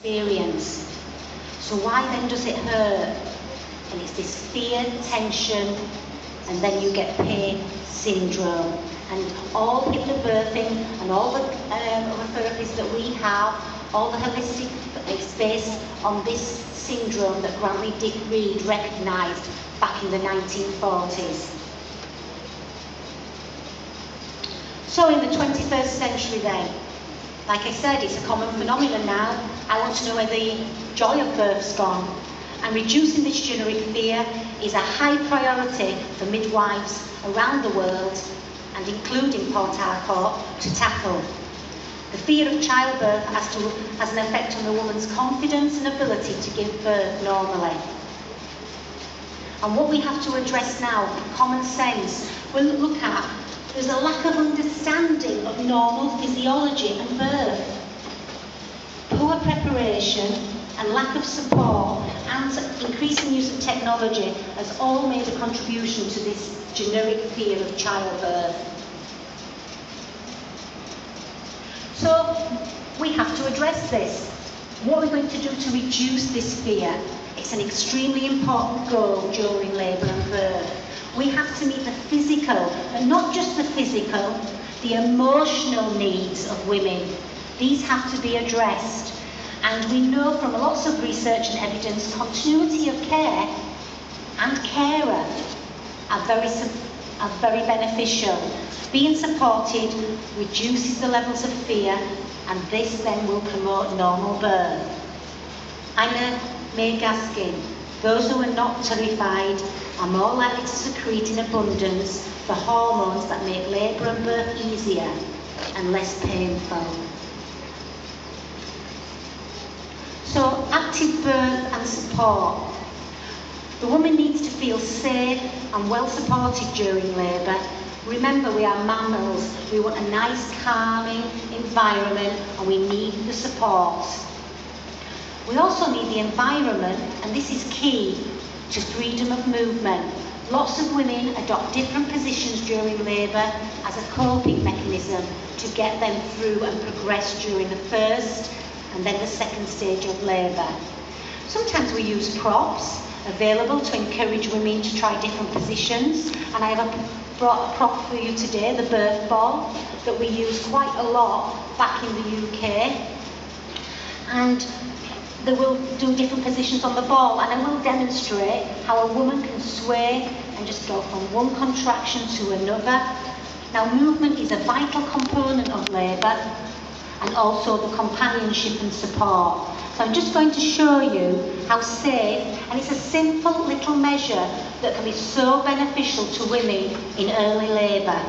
experience. So why then does it hurt? And it's this fear, tension, and then you get pain syndrome. And all the hypnobirthing and all the um, other therapies that we have, all the holistic is based on this syndrome that Grantly Dick Read recognised back in the 1940s. So in the 21st century then, like I said, it's a common phenomenon now. I want to know where the joy of birth's gone. And reducing this generic fear is a high priority for midwives around the world and including Port Harcourt to tackle. The fear of childbirth has, to, has an effect on the woman's confidence and ability to give birth normally. And what we have to address now, common sense, we'll look at there's a lack of understanding of normal physiology and birth. Poor preparation and lack of support and increasing use of technology has all made a contribution to this generic fear of childbirth. So we have to address this. What are we going to do to reduce this fear? It's an extremely important goal during labour and birth. We have to meet the physical, and not just the physical, the emotional needs of women. These have to be addressed. And we know from lots of research and evidence, continuity of care and carer are very, are very beneficial. Being supported reduces the levels of fear and this then will promote normal birth. I'm a May Gaskin. Those who are not terrified are more likely to secrete in abundance the hormones that make labour and birth easier and less painful. So, active birth and support. The woman needs to feel safe and well supported during labour. Remember, we are mammals. We want a nice, calming environment and we need the support. We also need the environment, and this is key, to freedom of movement. Lots of women adopt different positions during labour as a coping mechanism to get them through and progress during the first and then the second stage of labour. Sometimes we use props available to encourage women to try different positions and I have brought a prop for you today, the birth ball, that we use quite a lot back in the UK. And they will do different positions on the ball and I will demonstrate how a woman can sway and just go from one contraction to another. Now movement is a vital component of labour and also the companionship and support. So I'm just going to show you how safe, and it's a simple little measure that can be so beneficial to women in early labour.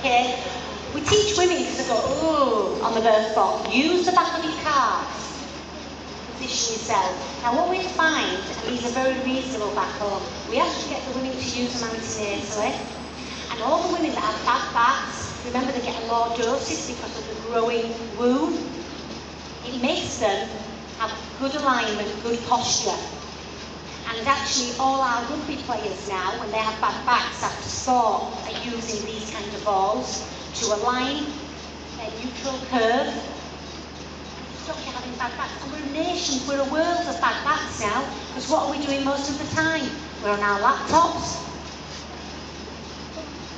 okay? We teach women to go, ooh, on the birth form, use the back of your calves. Position yourself. Now what we find, and these are very reasonable back home, we actually get the women to use them antenatally. Eh? And all the women that have fat backs, remember they get a low doses because of the growing womb. It makes them have good alignment, good posture. And actually all our rugby players now, when they have bad backs after sport, are using these kind of balls to align a neutral curve. stop you having bad backs. And we're a nation, we're a world of bad backs now, because what are we doing most of the time? We're on our laptops.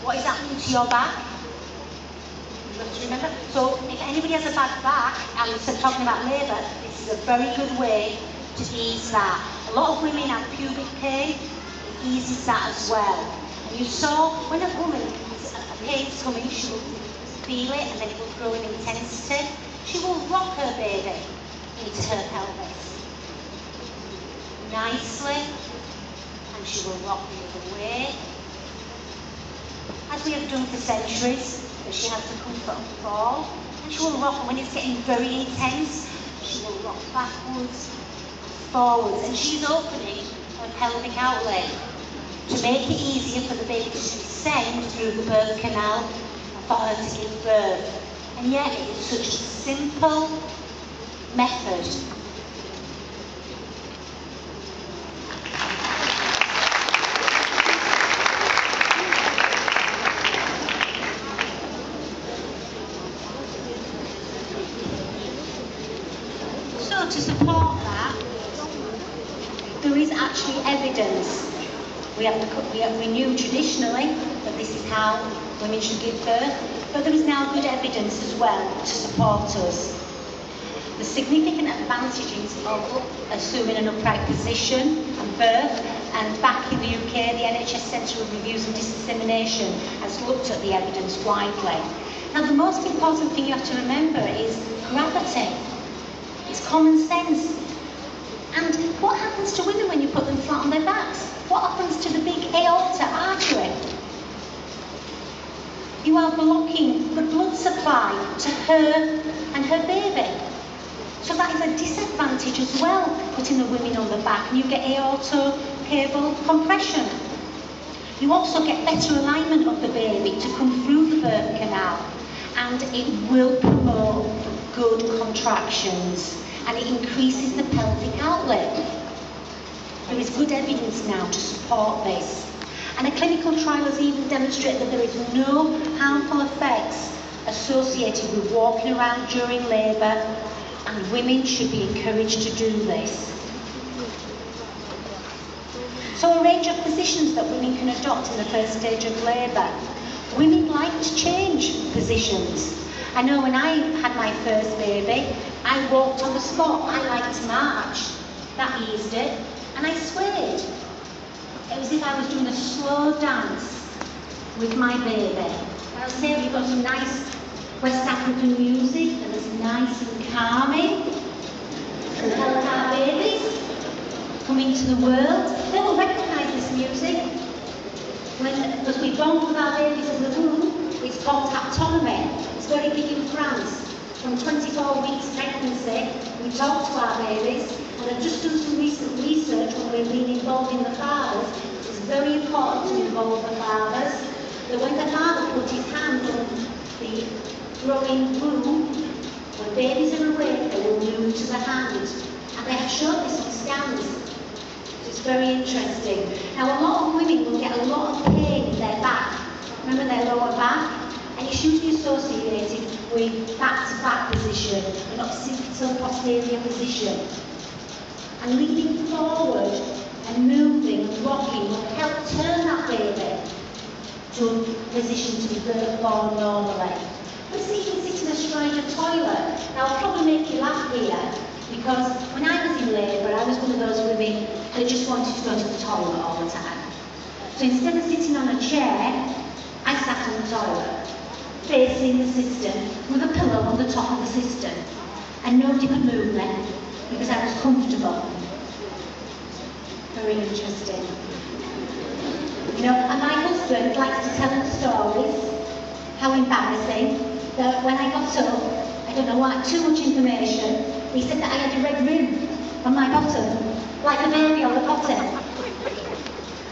What is happening to your back? Remember. So if anybody has a bad back, and we're talking about labour, this is a very good way to ease that. A lot of women have pubic pain, it eases that as well. And you saw when a woman, a pain's coming, she will feel it and then it will grow in intensity. She will rock her baby into her pelvis nicely and she will rock the other way. As we have done for centuries, but she has to comfort and fall. And she will rock, and when it's getting very intense, she will rock backwards, forwards, and she's opening her pelvic outlet to make it easier for the baby to descend through the birth canal and for her to give birth. And yet it is such a simple method So to support that, there is actually evidence. We, have, we, have, we knew traditionally that this is how women should give birth, but there is now good evidence as well to support us. The significant advantages of assuming an upright position and birth, and back in the UK, the NHS Centre of Reviews and Dissemination has looked at the evidence widely. Now, the most important thing you have to remember is gravity. It's common sense. And what happens to women when you put them flat on their backs? What happens to the big aorta artery? you are blocking the blood supply to her and her baby. So that is a disadvantage as well, putting the women on the back. And you get aorto cable compression. You also get better alignment of the baby to come through the birth canal. And it will promote good contractions. And it increases the pelvic outlet. There is good evidence now to support this. And a clinical trial has even demonstrated that there is no harmful effects associated with walking around during labour and women should be encouraged to do this. So a range of positions that women can adopt in the first stage of labour. Women like to change positions. I know when I had my first baby, I walked on the spot. I liked to march. That eased it. And I swayed. It was as if I was doing a slow dance with my baby. I was saying we've got some nice West African music that is nice and calming. Help our babies coming to the world. They will recognise this music. When, because we bond with our babies in the womb, it's called haptonomy. It's very big in France. From 24 weeks pregnancy, we talk to our babies, and I've just done some recent research when we've been involving the fathers. It's very important to involve the fathers. That when the father puts his hand on the growing womb, when babies are awake, they will move to the hand. And they have shown this on scans. It's very interesting. Now, a lot of women will get a lot of pain in their back. Remember their lower back? And it's usually associated with back-to-back position, and not occipital posterior position. And leaning forward and moving and rocking will help turn that baby to a position to be born normally. But see, you can sit in a toilet. Now, I'll probably make you laugh here, because when I was in labour, I was one of those women that just wanted to go to the toilet all the time. So instead of sitting on a chair, I sat on the toilet, facing the cistern, top of the system. And nobody could move me because I was comfortable. Very interesting. You know, and my husband likes to tell stories, how embarrassing, that when I got up, I don't know why, too much information, he said that I had a red rim on my bottom, like a baby on the bottom.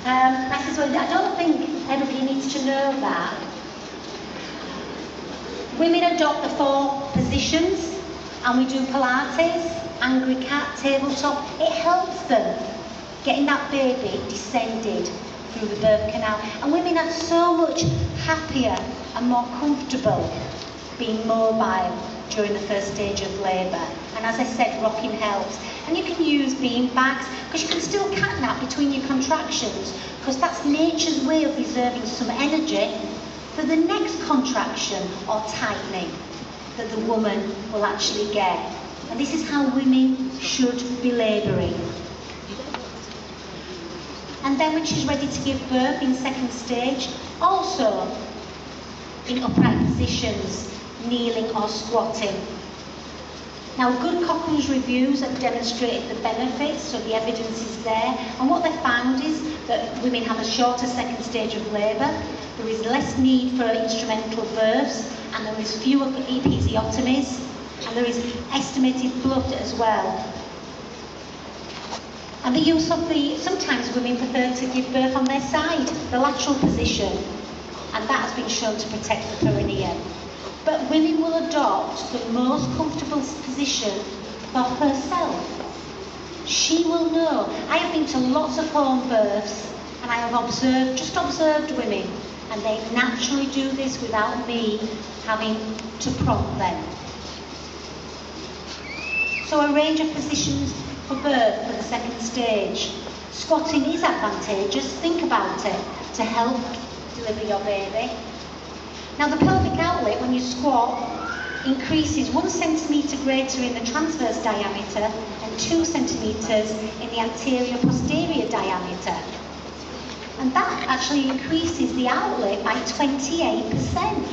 Um, I said, well, I don't think everybody needs to know that. Women adopt the four positions and we do Pilates, angry cat, tabletop. It helps them getting that baby descended through the birth canal. And women are so much happier and more comfortable being mobile during the first stage of labour. And as I said, rocking helps. And you can use bean bags because you can still catnap between your contractions because that's nature's way of reserving some energy for the next contraction or tightening that the woman will actually get. And this is how women should be labouring. And then when she's ready to give birth in second stage, also in upright positions, kneeling or squatting. Now, good Cochrane's reviews have demonstrated the benefits, so the evidence is there. And what they found is that women have a shorter second stage of labour, there is less need for instrumental births, and there is fewer episiotomies, and there is estimated blood as well. And the use of the, sometimes women prefer to give birth on their side, the lateral position, and that has been shown to protect the perineum. But women will adopt the most comfortable position for herself. She will know. I have been to lots of home births and I have observed, just observed women, and they naturally do this without me having to prompt them. So a range of positions for birth for the second stage. Squatting is advantageous, think about it, to help deliver your baby. Now the pelvic outlet, when you squat, increases one centimetre greater in the transverse diameter and two centimetres in the anterior posterior diameter. And that actually increases the outlet by 28%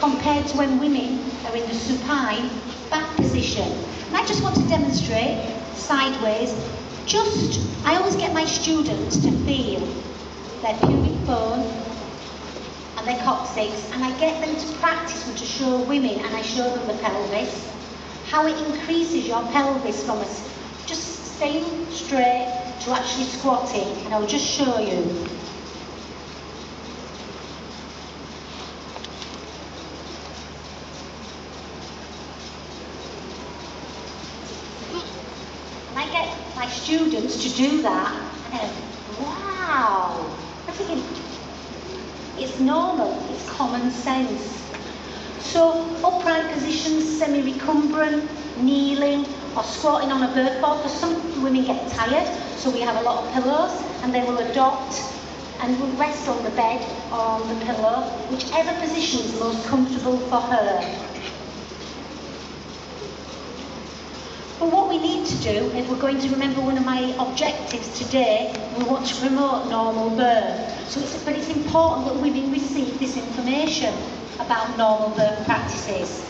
compared to when women are in the supine back position. And I just want to demonstrate sideways, just, I always get my students to feel their pubic bone their coccyx and I get them to practice and to show women and I show them the pelvis, how it increases your pelvis from a, just staying straight to actually squatting and I'll just show you. And I get my students to do that and they're wow, I'm thinking, It's normal, it's common sense. So upright positions, semi-recumbent, kneeling or squatting on a birth board because some women get tired so we have a lot of pillows and they will adopt and will rest on the bed or on the pillow, whichever position is most comfortable for her. But what we need to do, if we're going to remember one of my objectives today, we want to promote normal birth. So it's, but it's important that women receive this information about normal birth practices.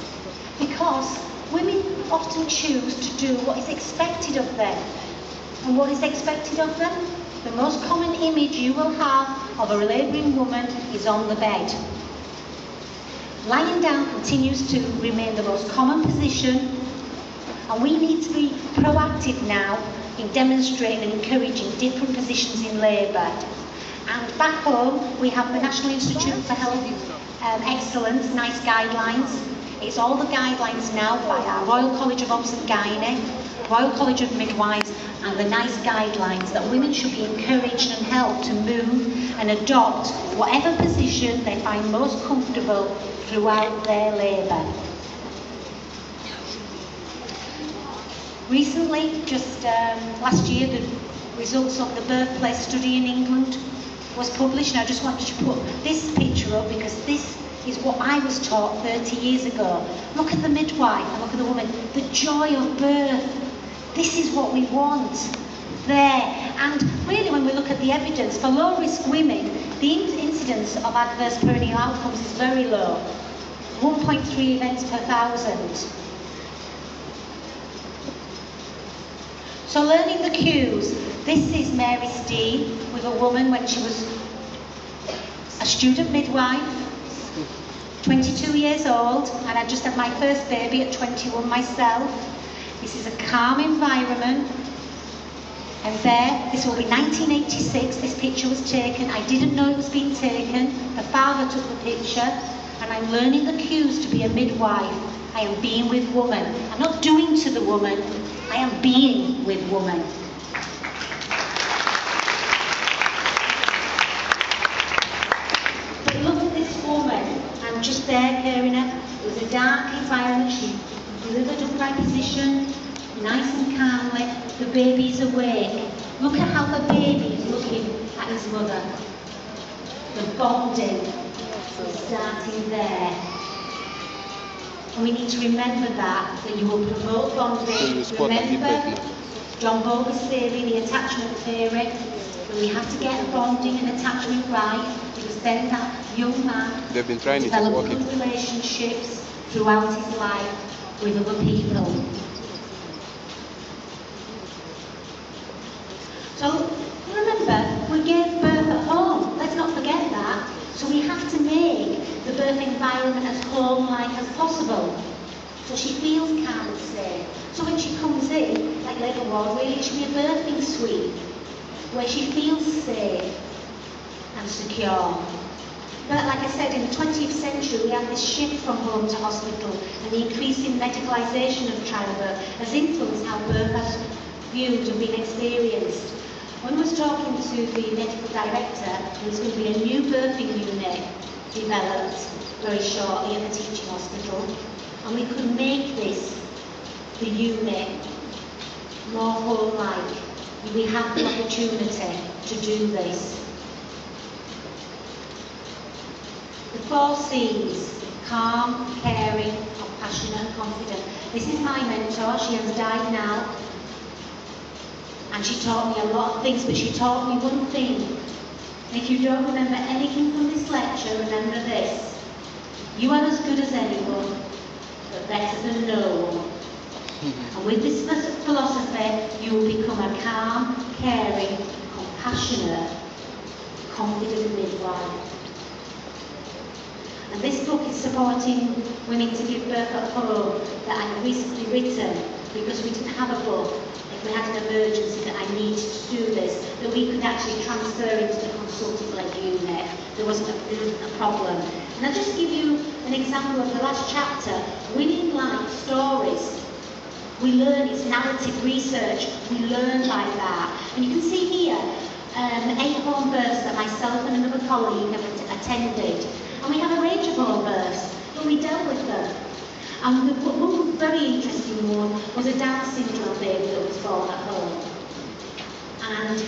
Because women often choose to do what is expected of them. And what is expected of them? The most common image you will have of a labouring woman is on the bed. Lying down continues to remain the most common position and we need to be proactive now in demonstrating and encouraging different positions in labour. And back home, we have the National Institute for Health um, Excellence, NICE guidelines. It's all the guidelines now by our Royal College of Obs and Gynae, Royal College of Midwives, and the NICE guidelines that women should be encouraged and helped to move and adopt whatever position they find most comfortable throughout their labour. Recently, just um, last year, the results of the birthplace study in England was published and I just wanted to put this picture up because this is what I was taught 30 years ago. Look at the midwife look at the woman. The joy of birth. This is what we want there. And really when we look at the evidence, for low risk women, the incidence of adverse perineal outcomes is very low. 1.3 events per thousand. So learning the cues. This is Mary Steen with a woman when she was a student midwife, 22 years old, and I just had my first baby at 21 myself. This is a calm environment. And there, this will be 1986, this picture was taken. I didn't know it was being taken. The father took the picture, and I'm learning the cues to be a midwife. I am being with woman. I'm not doing to the woman, I am being with woman. But look at this woman. I'm just there caring her. It was a dark environment. She upright position, nice and calmly. The baby's awake. Look at how the baby's looking at his mother. The bonding is starting there. And we need to remember that, that you will promote bonding. Remember, John Bowlby's theory, the attachment theory, that we have to get bonding and attachment right, because then that young man They've been trying develop good relationships throughout his life with other people. So remember, we gave birth at home. Let's not forget that. So we have to make the birth environment as home-like as possible. So she feels calm and safe. So when she comes in, like later Ward, really, it should be a birthing suite where she feels safe and secure. But like I said, in the 20th century, we had this shift from home to hospital and the increasing medicalisation of childbirth has influenced how birth has viewed and been experienced. When I was talking to the medical director, there was going to be a new birthing unit developed very shortly at the teaching hospital, and we could make this the unit more home-like. We have the opportunity to do this. The four C's, calm, caring, compassionate and confident. This is my mentor, she has died now. And she taught me a lot of things, but she taught me one thing. And if you don't remember anything from this lecture, remember this. You are as good as anyone, but better than no one. And with this philosophy, you will become a calm, caring, compassionate, confident midwife. And this book is supporting women to give birth at home that I've recently written because we didn't have a book. We had an emergency that I needed to do this, that we could actually transfer into the consultant-led unit. There wasn't a, there wasn't a problem. And I'll just give you an example of the last chapter. Winning life stories. We learn, it's narrative research. We learn by that. And you can see here, um, eight home births that myself and another colleague have attended. And we have a range of home births, but we dealt with them. And the one very interesting one was a Down syndrome baby that was born at home. And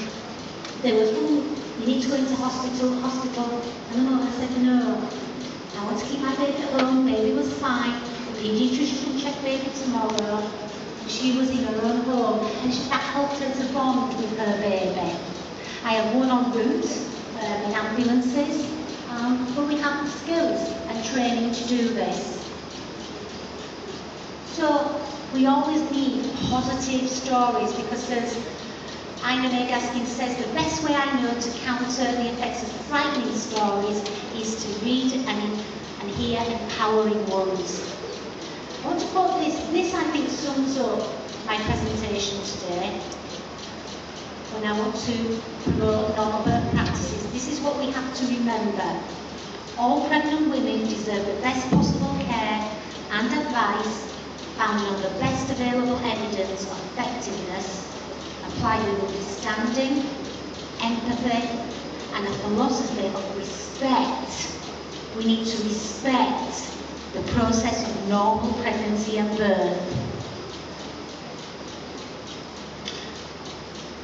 there was, oh, you need to go into hospital, hospital. And mother said, no, I want to keep my baby at home. Baby was fine. The paediatrician can check baby tomorrow. She was in her own home, and she, that helped her to bond with her baby. I have one en route um, in ambulances, um, but we have the skills and training to do this. So we always need positive stories because as Ina May Gaskin says, the best way I know to counter the effects of frightening stories is to read and, and hear empowering ones. I want to quote this. This, I think, sums up my presentation today. When I want to promote birth practices, this is what we have to remember. All pregnant women deserve the best possible care and advice founded on the best available evidence of effectiveness, applied with understanding, empathy, and a philosophy of respect. We need to respect the process of normal pregnancy and birth.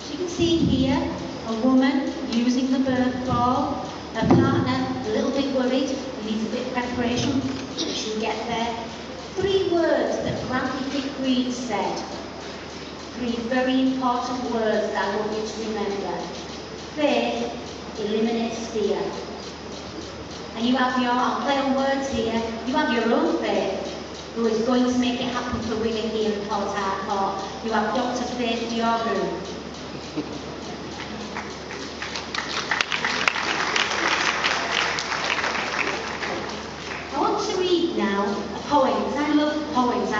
So you can see here a woman using the birth ball, her partner a little bit worried, needs a bit of preparation, she'll get there. Three words that Grantly Dick Read said, three very important words that I want you to remember. Faith eliminates fear. And you have your, I'll play on words here, you have your own faith who is going to make it happen for women here in Port Harcourt. You have Dr. Faith Diorgan.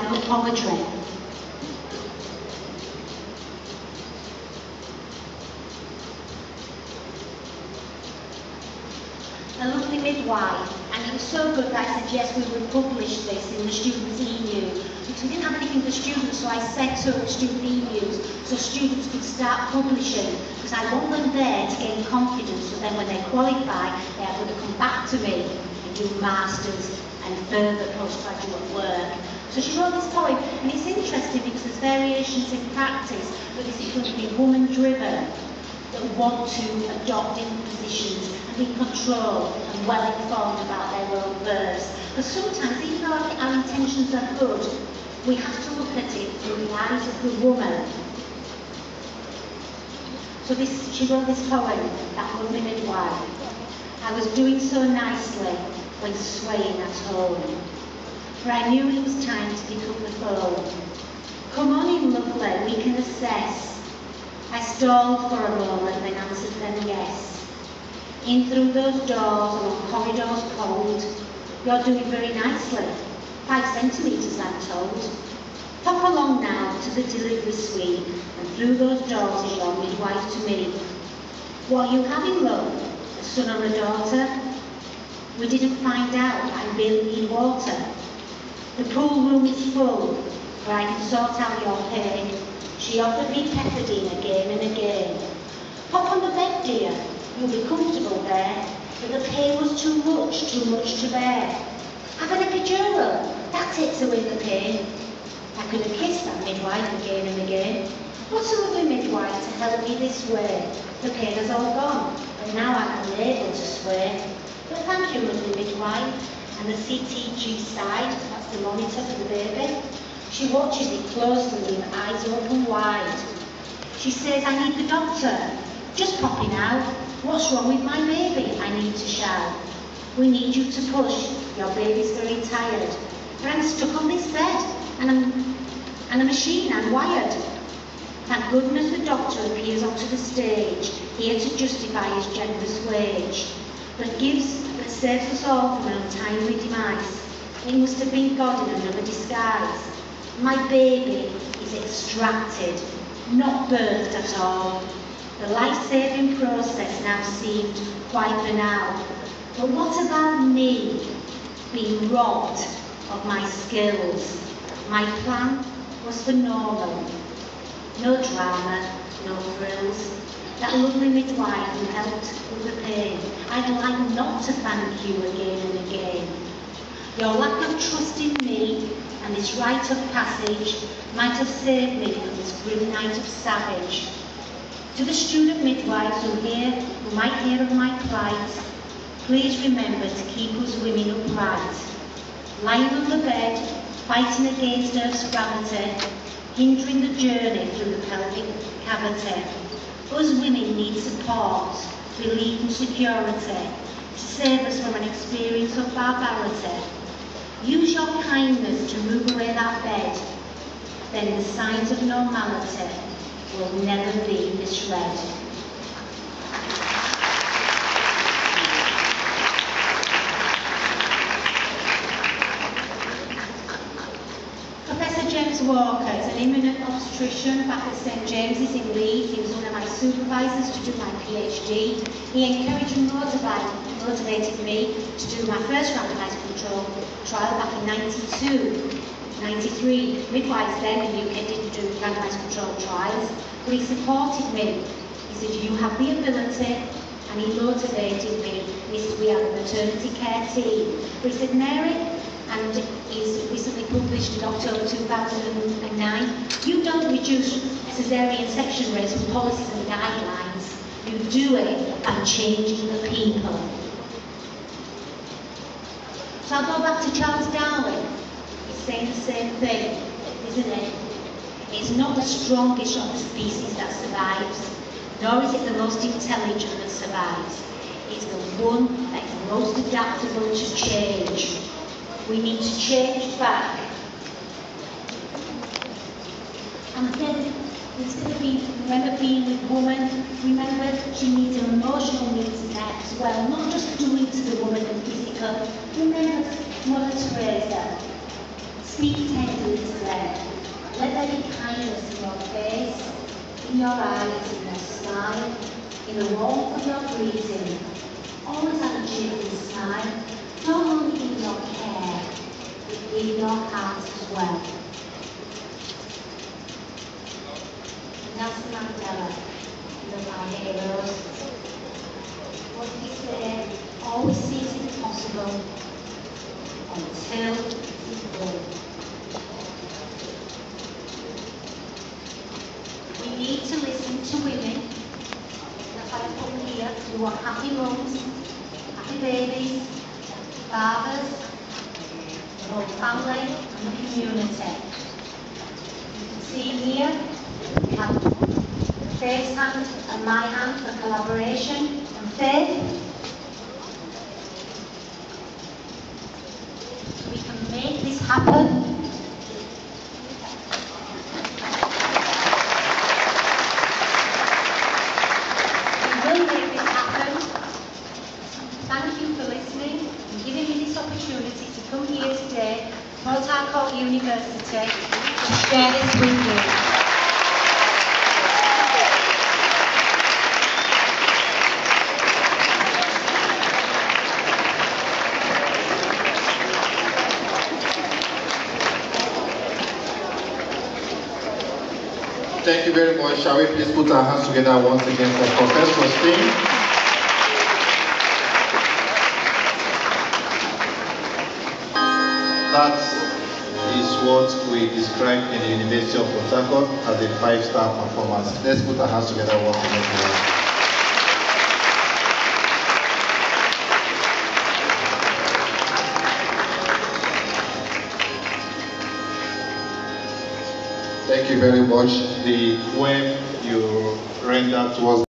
recital poetry. A lovely midwife, and it was so good that I suggest we would publish this in the students' e-news. Because we didn't have anything for students, so I set up the student e-news so students could start publishing. Because I want them there to gain confidence, so then when they qualify, they are going to come back to me and do masters and further postgraduate work. So she wrote this poem, and it's interesting because there's variations in practice, but this is going to be woman-driven that want to adopt different positions and be controlled and well informed about their own verse. But sometimes, even though our intentions are good, we have to look at it through the eyes of the woman. So this, she wrote this poem, That Lovely Midwife. I was doing so nicely when swaying at home, for I knew it was time to pick up the phone. Come on in, lovely, we can assess I stalled for a moment, then answered them yes. In through those doors, along corridors cold, you're doing very nicely. Five centimetres, I'm told. Pop along now to the delivery suite, and through those doors is your midwife to me. What are you having, love? A son or a daughter? We didn't find out. I really need water. The pool room is full, where I can sort out your pain. She offered me pethidine again and again. Hop on the bed, dear. You'll be comfortable there. But the pain was too much, too much to bear. Have an epidural. That takes away the pain. I could have kissed that midwife again and again. What a lovely midwife to help me this way. The pain has all gone, and now I'm unable to swear. But you, lovely midwife. And the CTG side, that's the monitor for the baby. She watches it closely with eyes open wide. She says, I need the doctor. Just popping out. What's wrong with my baby? I need to shout. We need you to push. Your baby's very tired. But I'm stuck on this bed and I'm and a machine I'm wired. Thank goodness the doctor appears onto the stage, here to justify his generous wage, but gives and saves us all from an untimely demise. It must have been God in another disguise. My baby is extracted, not birthed at all. The life-saving process now seemed quite banal. But what about me being robbed of my skills? My plan was for normal. No drama, no thrills, That lovely midwife who helped with the pain. I'd like not to thank you again and again. Your lack of trust in me and this rite of passage might have saved me from this grim night of savage. To the student midwives who hear, who might hear of my plight, please remember to keep us women upright. Lying on the bed, fighting against Earth's gravity, hindering the journey through the pelvic cavity. Us women need support, relief and security to save us from an experience of barbarity. Use your kindness to move away that bed, then the signs of normality will never be misread. Walker, so an eminent obstetrician back at St James's in Leeds. He was one of my supervisors to do my PhD. He encouraged and motivated, motivated me to do my first randomised control trial back in 92. 93, midwives then in the UK didn't do randomised control trials, but he supported me. He said, you have the ability, and he motivated me. He said, we have a maternity care team. But he said, Mary, and he's recently published in October 2009, you don't reduce caesarean section rates with policies and guidelines. You do it by changing the people. So I'll go back to Charles Darwin. He's saying the same thing, isn't it? It's not the strongest of the species that survives, nor is it the most intelligent that survives. It's the one that is most adaptable to change. We need to change back. And then instead of being, remember being with woman, remember she needs her emotional needs met as well, not just doing to the woman the physical. Remember Mother Teresa, speak tenderly to them. Let there be kindness in your face, in your eyes, in your smile, in the warmth of your breathing. Always have a cheerful smile, not only in your care, but in your heart as well. Nelson Mandela, one of our heroes, what he said always seems impossible until it's done. We need to listen to women. That's why I come here. You are happy women. For collaboration. And Faith, we can make this happen. We will make this happen. Thank you for listening and giving me this opportunity to come here today, Port Harcourt University, to share this with you. Thank you very much. Shall we please put our hands together once again for Professor Steen? That is what we describe in the University of Port as a five-star performance. Let's put our hands together once again Thank you very much. The poem you rendered was